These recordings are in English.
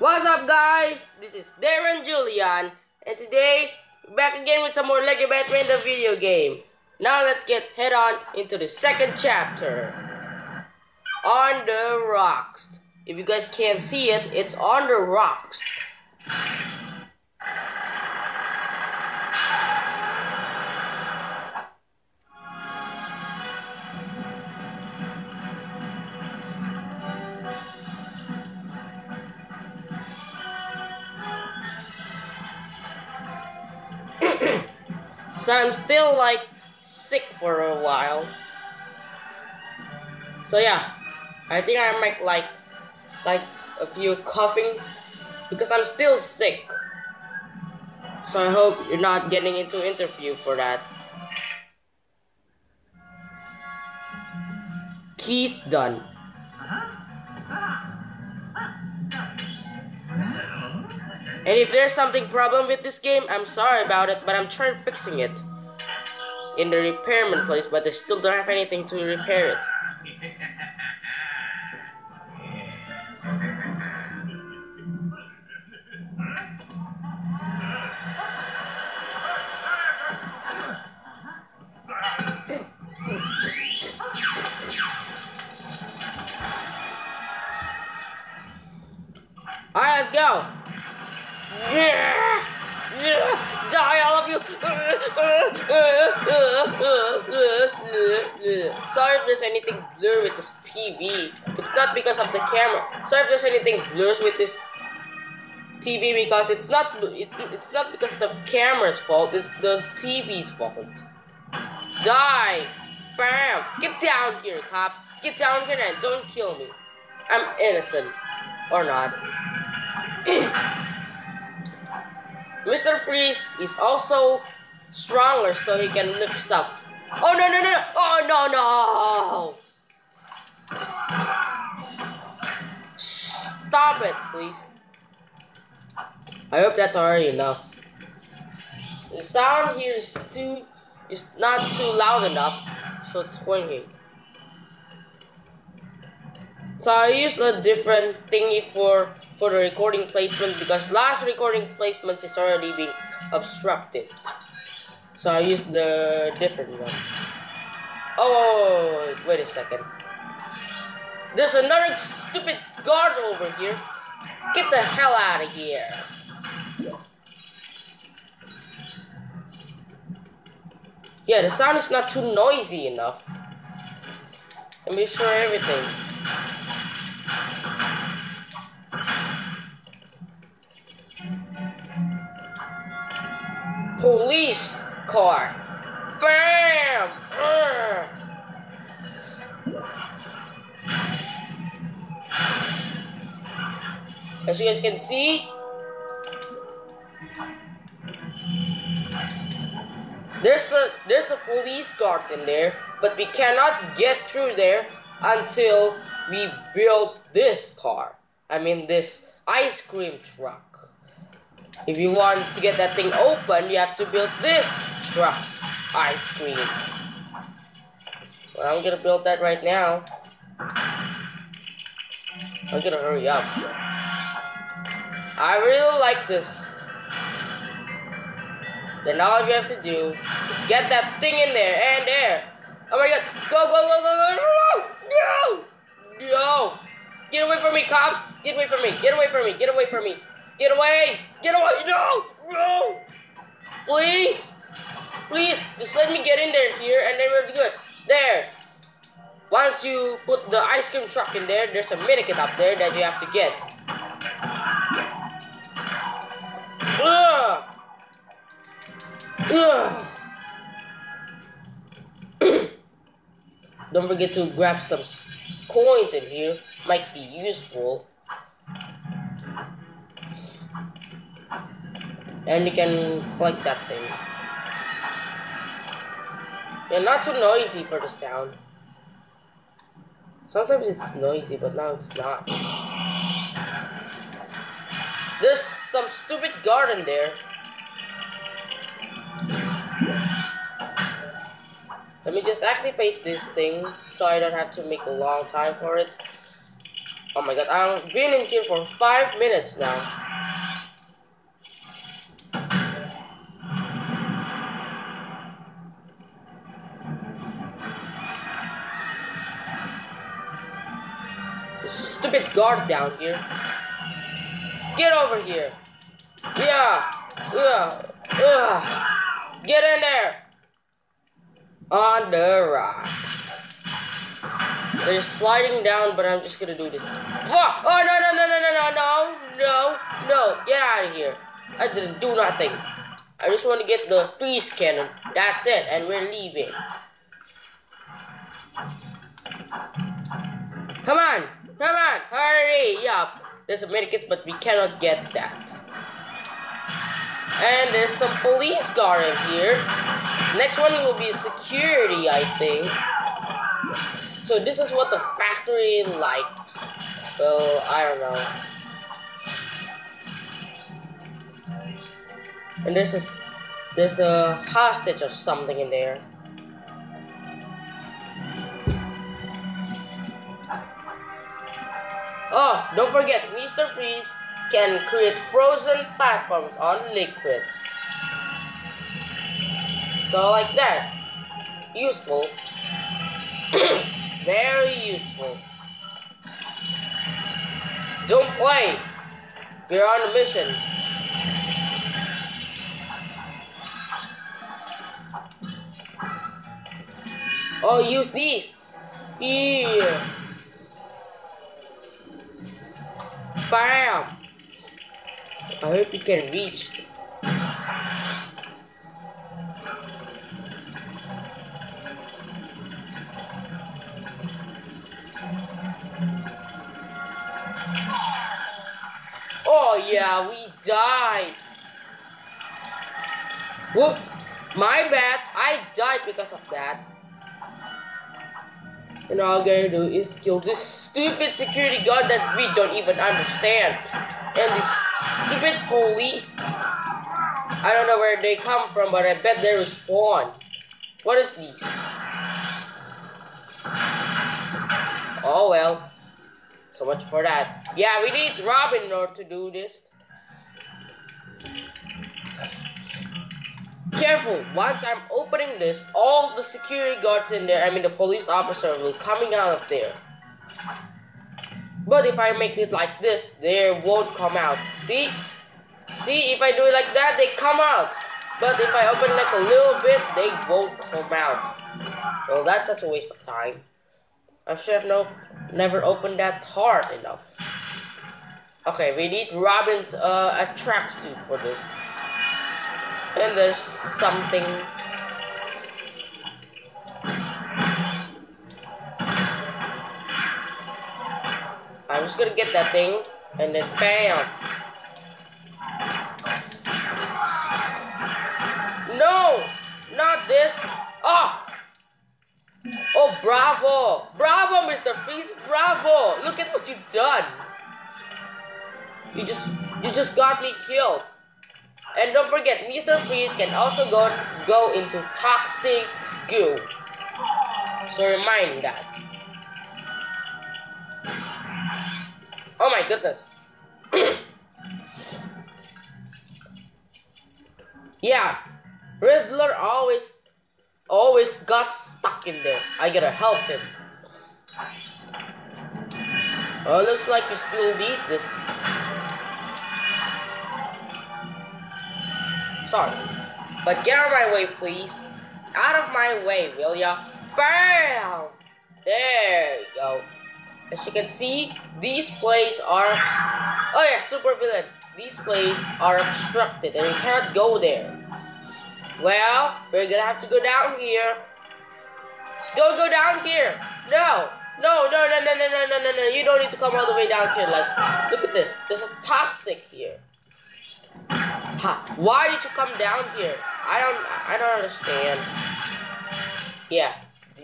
What's up guys? This is Darren Julian and today back again with some more Lego Batman the video game. Now let's get head on into the second chapter. On the rocks. If you guys can't see it, it's on the rocks. So I'm still like sick for a while. So yeah, I think I might like like a few coughing because I'm still sick. So I hope you're not getting into interview for that. Keys done. And if there's something problem with this game, I'm sorry about it, but I'm trying fixing it in the repairman place, but they still don't have anything to repair it. Anything blur with this TV. It's not because of the camera. Sorry if there's anything blurs with this TV because it's not it, it's not because of the camera's fault. It's the TV's fault. Die! Bam! Get down here, cops! Get down here and don't kill me. I'm innocent. Or not. Mr. Freeze is also stronger so he can lift stuff. Oh no no no! Oh no no! Stop it, please. I hope that's already enough. The sound here is too is not too loud enough, so 20. So I use a different thingy for for the recording placement because last recording placement is already being obstructed. So I use the different one. Oh, wait a second. There's another stupid guard over here. Get the hell out of here. Yeah, the sound is not too noisy enough. Let me show everything. police car. Bam! Urgh. As you guys can see, there's a there's a police guard in there, but we cannot get through there until we build this car. I mean this ice cream truck. If you want to get that thing open, you have to build this truck's ice cream. Well, I'm gonna build that right now. I'm gonna hurry up. I really like this. Then all you have to do is get that thing in there and there. Oh my god, go, go, go, go, go, no, no, no. Get away from me, cops. Get away from me, get away from me, get away from me. Get away! Get away! No! No! Please! Please, just let me get in there here and then we'll be good. There! Once you put the ice cream truck in there, there's a medikit up there that you have to get. Don't forget to grab some coins in here. Might be useful. And you can collect that thing. Yeah, not too noisy for the sound. Sometimes it's noisy, but now it's not. There's some stupid garden there. Let me just activate this thing so I don't have to make a long time for it. Oh my god, I've been in here for five minutes now. Stupid guard down here. Get over here. Yeah. Yeah. Yeah. Get in there. On the rocks. They're sliding down, but I'm just gonna do this. Fuck! Oh, no, no, no, no, no, no, no, no, no. Get out of here. I didn't do nothing. I just want to get the freeze cannon. That's it, and we're leaving. Come on! Come on! Hurry up! There's a medikits, but we cannot get that. And there's some police guard in here. Next one will be security, I think. So this is what the factory likes. Well, I don't know. And this is there's a hostage or something in there. Oh, don't forget, Mr. Freeze can create frozen platforms on liquids. So like that. Useful. Very useful. Don't play. We're on a mission. Oh, use these. Here. Bam. I hope you can reach. Oh yeah, we died. Whoops, my bad. I died because of that. And all I'm gonna do is kill this stupid security guard that we don't even understand. And this stupid police. I don't know where they come from, but I bet they respawn. What is this? Oh well. So much for that. Yeah, we need Robin in order to do this. Careful, once I'm opening this, all of the security guards in there, I mean the police officer will coming out of there. But if I make it like this, they won't come out. See? See, if I do it like that, they come out. But if I open like a little bit, they won't come out. Well, that's such a waste of time. I should have no, never opened that hard enough. Okay, we need Robin's uh, attract suit for this. And there's something. I'm just gonna get that thing, and then bam. No, not this. Oh. Oh, bravo! Bravo, Mr. Freeze! Bravo! Look at what you've done! You just, you just got me killed. And don't forget, Mr. Freeze can also go, go into toxic goo. So remind that. Oh my goodness. yeah, Riddler always always got stuck in there. I gotta help him. Oh, looks like we still need this. Sorry. But get out of my way, please. Out of my way, will ya? Bam! There you go. As you can see, these plays are... Oh yeah, super villain. These plays are obstructed and you cannot go there. Well, we're gonna have to go down here. Don't go down here. No. No, no, no, no, no, no, no, no, no. You don't need to come all the way down here. Like, look at this. This is toxic here. Why did you come down here? I don't, I don't understand. Yeah.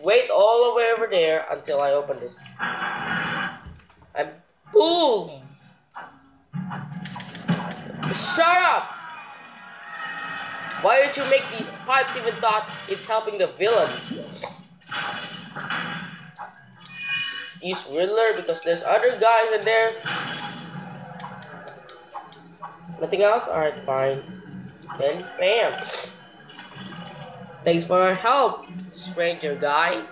Wait all the way over there until I open this. And boom. Shut up. Why did you make these pipes even thought it's helping the villains? use Riddler because there's other guys in there. Nothing else? Alright, fine. Then, bam. Thanks for your help, stranger guy.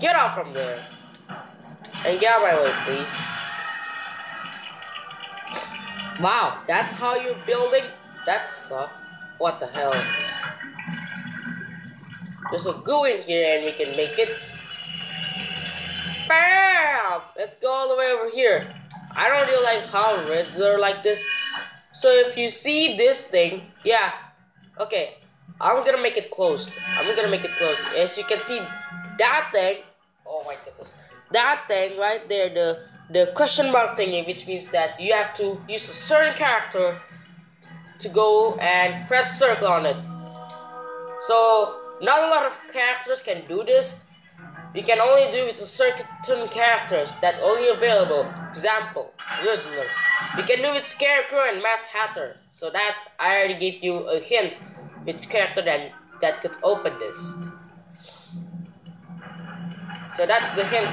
Get out from there. And get out of my way, please. Wow, that's how you're building? That sucks. What the hell? There's a goo in here and we can make it. Bam! Let's go all the way over here. I don't really like how reds are like this. So if you see this thing, yeah. Okay, I'm gonna make it closed. I'm gonna make it closed. As you can see, that thing oh my goodness that thing right there the the question mark thingy which means that you have to use a certain character to go and press circle on it so not a lot of characters can do this you can only do it with a certain characters that only available example Riddler you can do it with Scarecrow and Mad Hatter so that's I already gave you a hint which character then that could open this so that's the hint.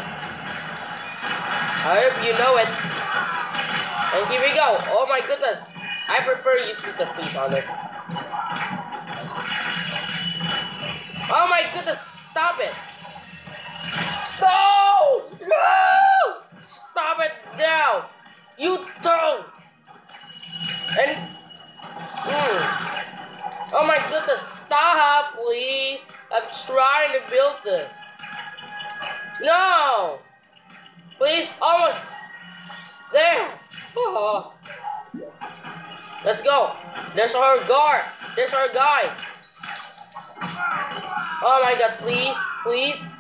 I hope you know it. And here we go. Oh my goodness. I prefer you use Mr. Freeze on it. Oh my goodness. Stop it. Stop! No! Stop it now. You don't. And... Mm. Oh my goodness. Stop, please. I'm trying to build this. No! Please, almost there. Oh. Let's go. There's our guard. There's our guy. Oh my god, please, please.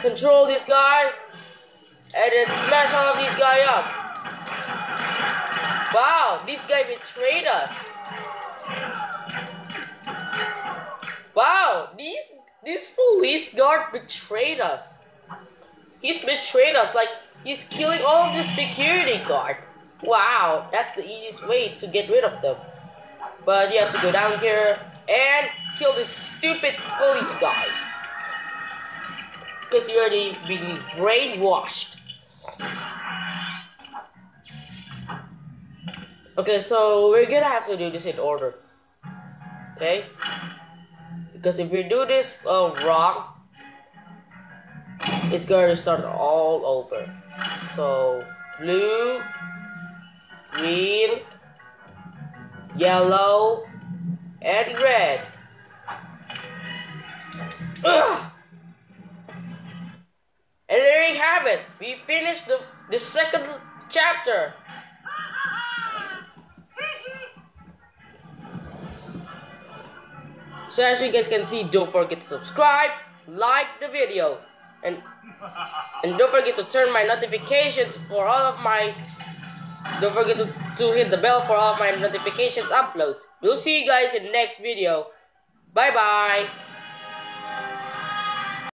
Control this guy. And then smash all of these guys up. Wow, this guy betrayed us. Wow, these this police guard betrayed us. He's betrayed us, like, he's killing all of the security guard. Wow, that's the easiest way to get rid of them. But you have to go down here and kill this stupid police guy. Because you already been brainwashed. Okay, so we're gonna have to do this in order. Okay? Because if we do this uh, wrong, it's to start all over. So, blue, green, yellow, and red. Ugh. And there you have it. We finished the, the second chapter. So as you guys can see, don't forget to subscribe, like the video, and and don't forget to turn my notifications for all of my don't forget to, to hit the bell for all my notifications uploads. We'll see you guys in the next video. Bye bye.